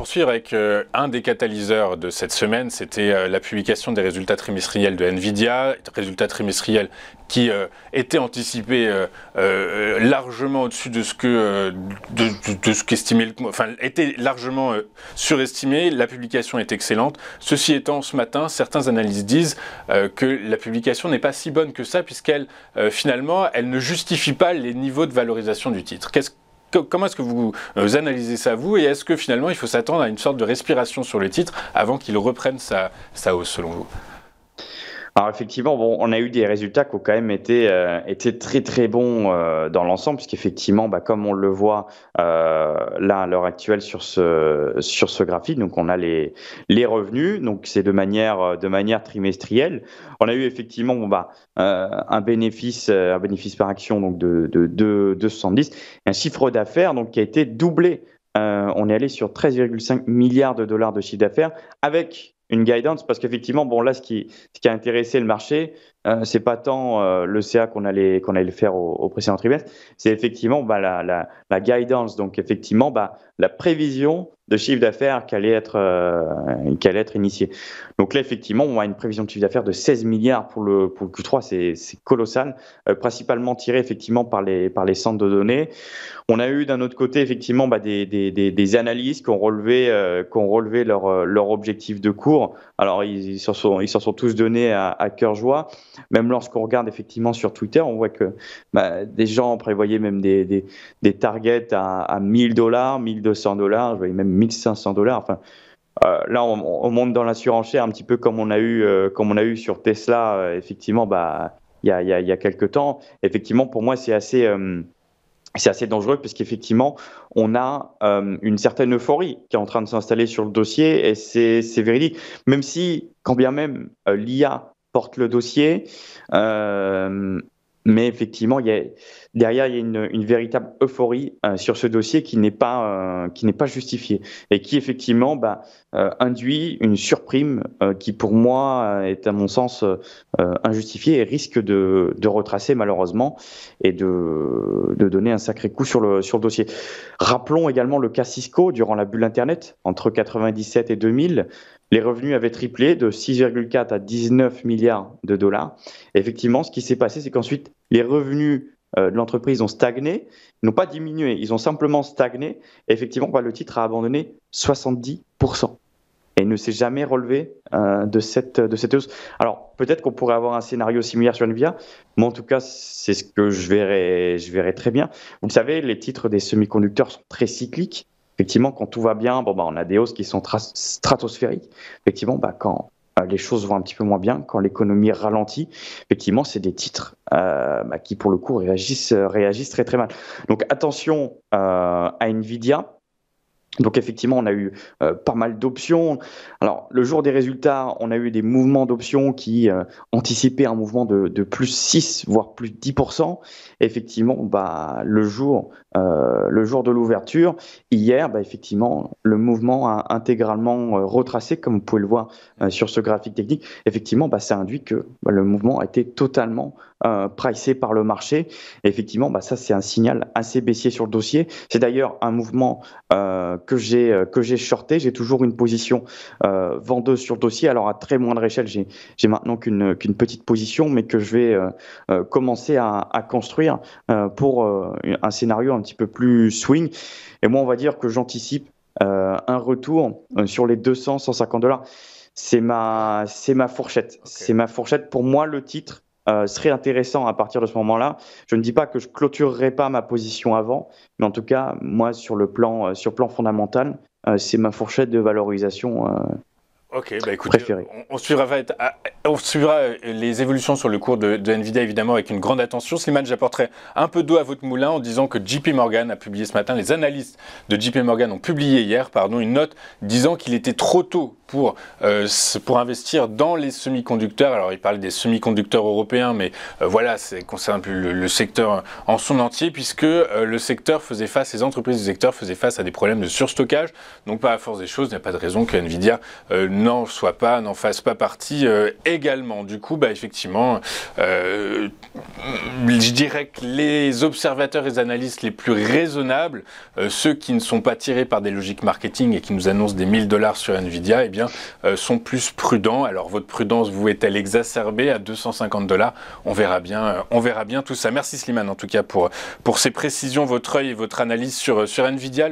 poursuivre avec un des catalyseurs de cette semaine, c'était la publication des résultats trimestriels de Nvidia, résultats trimestriels qui étaient anticipés largement au-dessus de ce que qu'estimait, enfin étaient largement surestimés. La publication est excellente. Ceci étant, ce matin, certains analystes disent que la publication n'est pas si bonne que ça, puisqu'elle finalement, elle ne justifie pas les niveaux de valorisation du titre. Qu'est-ce Comment est-ce que vous, euh, analysez ça, vous Et est-ce que finalement, il faut s'attendre à une sorte de respiration sur le titre avant qu'il reprenne sa hausse, selon vous? Alors effectivement, bon, on a eu des résultats qui ont quand même été, euh, été très très bons euh, dans l'ensemble, puisqu'effectivement, bah, comme on le voit euh, là à l'heure actuelle sur ce, sur ce graphique, donc on a les, les revenus, donc c'est de manière, de manière trimestrielle. On a eu effectivement bon, bah, un, bénéfice, un bénéfice par action donc de, de, de, de 70, un chiffre d'affaires donc, qui a été doublé. on est allé sur 13,5 milliards de dollars de chiffre d'affaires avec une guidance parce qu'effectivement, bon là, ce qui, ce qui a intéressé le marché, euh, c'est pas tant euh, le CA qu'on allait qu'on allait le faire au, précédent trimestre, c'est effectivement bah, la, la, la, guidance, donc effectivement bah, la prévision de chiffre d'affaires qui allait être euh, être initiée. Donc là, effectivement, on a une prévision de chiffre d'affaires de 16 milliards pour le pour le Q3, c'est colossal, euh, principalement tiré effectivement par les par les centres de données. On a eu d'un autre côté effectivement bah, des, des, des, des, qui ont relevé euh, qui ont relevé leur leur objectif de cours. Alors ils s'en sont ils sont tous donnés à cœur joie. Même lorsqu'on regarde effectivement sur Twitter, on voit que bah, des gens prévoyaient même des, des, des targets à, à 1000 dollars, 1200 dollars, je voyais même 1500 dollars. Enfin, euh, là, on, monte dans la surenchère un petit peu comme on a eu, euh, comme on a eu sur Tesla, euh, effectivement, bah, il y a, y, a, y a quelques temps. Effectivement, pour moi, c'est assez, c'est assez dangereux parce qu'effectivement, on a une certaine euphorie qui est en train de s'installer sur le dossier et c'est, c'est véridique. Même si, quand bien même l'IA porte le dossier, mais effectivement, il y a, derrière, il y a une, une véritable euphorie euh, sur ce dossier qui n'est pas, euh, qui n'est pas justifiée et qui effectivement bah, euh, induit une surprime qui, pour moi, est à mon sens injustifiée et risque de, de retracer malheureusement et de, de, donner un sacré coup sur le, sur le dossier. Rappelons également le cas Cisco durant la bulle Internet entre 97 et 2000. Les revenus avaient triplé de 6,4 à 19 milliards de dollars. effectivement, ce qui s'est passé, c'est qu'ensuite, les revenus euh, de l'entreprise ont stagné, n'ont pas diminué, ils ont simplement stagné. Effectivement, bah, le titre a abandonné 70% et ne s'est jamais relevé euh, de cette de cette hausse. Alors peut-être qu'on pourrait avoir un scénario similaire sur Nvidia, mais en tout cas c'est ce que je verrais je verrais très bien. Vous le savez, les titres des semi-conducteurs sont très cycliques effectivement, quand tout va bien, bon, bah, on a des hausses qui sont stratosphériques. Effectivement, bah, quand euh, les choses vont un petit peu moins bien, quand l'économie ralentit, effectivement, c'est des titres euh, bah, qui, pour le coup, réagissent, réagissent très très mal. Donc attention euh, à Nvidia. Donc effectivement, on a eu euh, pas mal d'options. Alors le jour des résultats, on a eu des mouvements d'options qui euh, anticipaient un mouvement de, de, plus 6, voire plus 10%. effectivement, bah, le, jour, euh, le jour de l'ouverture, hier, bah, effectivement, le mouvement a intégralement retracé, comme vous pouvez le voir sur ce graphique technique. Effectivement, bah, ça induit que bah, le mouvement a été totalement euh, pricé par le marché. effectivement, bah, ça c'est un signal assez baissier sur le dossier. C'est d'ailleurs un mouvement euh, que j'ai euh, que j'ai shorté. J'ai toujours une position euh, vendeuse sur le dossier. Alors à très moindre échelle, j'ai maintenant qu'une petite position, mais que je vais euh, commencer à construire pour un scénario un petit peu plus swing. Et moi, on va dire que j'anticipe un retour sur les 200 150 dollars. C'est ma c'est ma fourchette. C'est ma fourchette. Pour moi, le titre euh, serait intéressant à partir de ce moment-là. Je ne dis pas que je clôturerai pas ma position avant, mais en tout cas, moi, sur le plan, euh, sur plan fondamental, euh, c'est ma fourchette de valorisation Ok, bah écoutez, on, suivra, on, suivra, les évolutions sur le cours de, Nvidia évidemment avec une grande attention. Slimane, j'apporterai un peu d'eau à votre moulin en disant que JP Morgan a publié ce matin, les analystes de JP Morgan ont publié hier pardon, une note disant qu'il était trop tôt pour, euh, investir dans les semi-conducteurs. Alors, il parle des semi-conducteurs européens, mais euh, voilà, ça concerne le, secteur en son entier, puisque euh, le secteur faisait face, les entreprises du secteur faisaient face à des problèmes de surstockage. Donc, pas à force des choses, il n'y a pas de raison que Nvidia n'en soient pas, n'en fassent pas partie également. Du coup, bah, effectivement, je dirais que les observateurs et les analystes les plus raisonnables, ceux qui ne sont pas tirés par des logiques marketing et qui nous annoncent des 1000 dollars sur Nvidia, eh bien, sont plus prudents. Alors, votre prudence, vous est-elle exacerbée à 250 dollars? On verra bien, on verra bien tout ça. Merci Slimane en tout cas pour, pour ces précisions, votre œil et votre analyse sur, sur Nvidia.